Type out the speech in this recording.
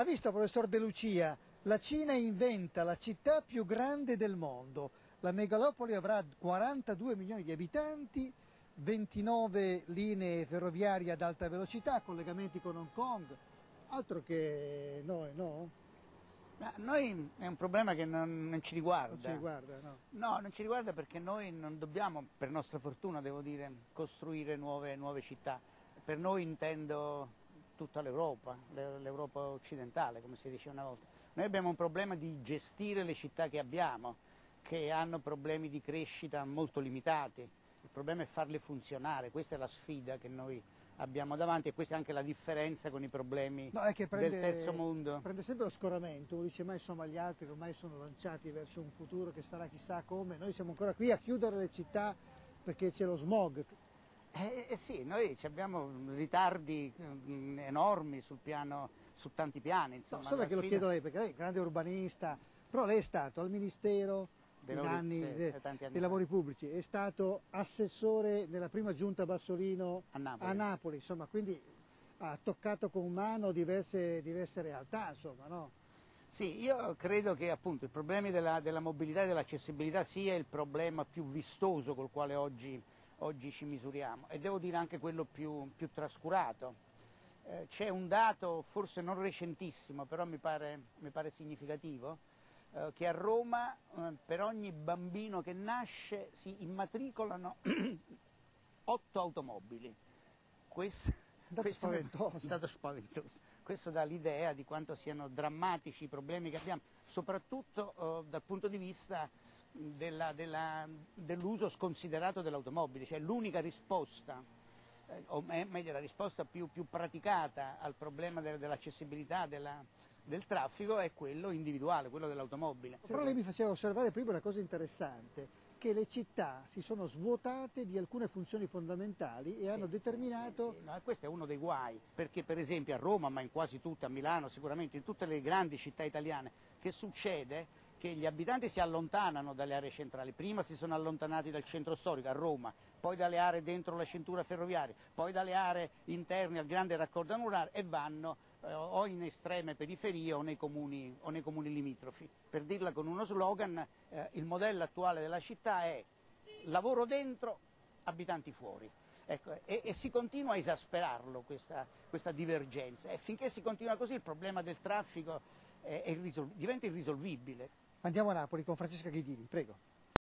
Ha visto, professor De Lucia, la Cina inventa la città più grande del mondo. La megalopoli avrà 42 milioni di abitanti, 29 linee ferroviarie ad alta velocità, collegamenti con Hong Kong, altro che noi, no? Ma noi è un problema che non, non ci riguarda. Non ci riguarda, no? No, non ci riguarda perché noi non dobbiamo, per nostra fortuna devo dire, costruire nuove, nuove città. Per noi intendo tutta l'Europa, l'Europa occidentale, come si diceva una volta. Noi abbiamo un problema di gestire le città che abbiamo, che hanno problemi di crescita molto limitati. Il problema è farle funzionare, questa è la sfida che noi abbiamo davanti e questa è anche la differenza con i problemi no, prende, del terzo mondo. Prende sempre lo scoramento, uno dice ma insomma gli altri ormai sono lanciati verso un futuro che sarà chissà come, noi siamo ancora qui a chiudere le città perché c'è lo smog. Eh, eh sì, noi abbiamo ritardi mm, enormi sul piano, su tanti piani. Insomma, no, solo che lo chiedo a lei, perché lei è un grande urbanista, però lei è stato al Ministero dei, lavori, anni, sì, de, anni dei lavori pubblici, è stato assessore nella prima giunta Bassolino a Napoli, a Napoli insomma, quindi ha toccato con mano diverse, diverse realtà. Insomma, no? Sì, io credo che appunto il problema della, della mobilità e dell'accessibilità sia il problema più vistoso col quale oggi, oggi ci misuriamo e devo dire anche quello più, più trascurato. Eh, C'è un dato, forse non recentissimo, però mi pare, mi pare significativo, eh, che a Roma eh, per ogni bambino che nasce si immatricolano otto automobili. Questo, dato questo, spaventoso. dato spaventoso. Questo dà l'idea di quanto siano drammatici i problemi che abbiamo, soprattutto eh, dal punto di vista dell'uso sconsiderato dell'automobile, cioè l'unica risposta eh, o meglio la risposta più, più praticata al problema dell'accessibilità della, del traffico è quello individuale, quello dell'automobile. Però lei mi faceva osservare prima una cosa interessante, che le città si sono svuotate di alcune funzioni fondamentali e sì, hanno determinato... Sì, sì, no, questo è uno dei guai, perché per esempio a Roma, ma in quasi tutte, a Milano sicuramente, in tutte le grandi città italiane, che succede? Che gli abitanti si allontanano dalle aree centrali, prima si sono allontanati dal centro storico a Roma, poi dalle aree dentro la cintura ferroviaria, poi dalle aree interne al grande raccordo anulare e vanno eh, o in estreme periferie o nei, comuni, o nei comuni limitrofi. Per dirla con uno slogan, eh, il modello attuale della città è lavoro dentro, abitanti fuori. Ecco, e, e, si continua a esasperarlo questa, questa, divergenza e finché si continua così il problema del traffico è, è diventa irrisolvibile. Andiamo a Napoli con Francesca Ghidini, prego.